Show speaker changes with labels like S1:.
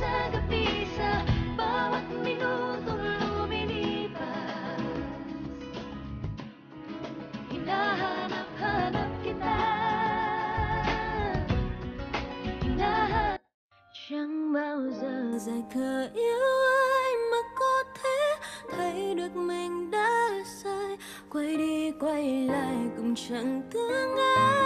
S1: sa gabi sa bawat minutong lumilipas Hinahanap-hanap kita Hinahanap chẳng bao giờ dài khờ yêu ai mà có thể thấy được mình đã sai. Quay đi quay lại cũng chẳng thương ai ngoài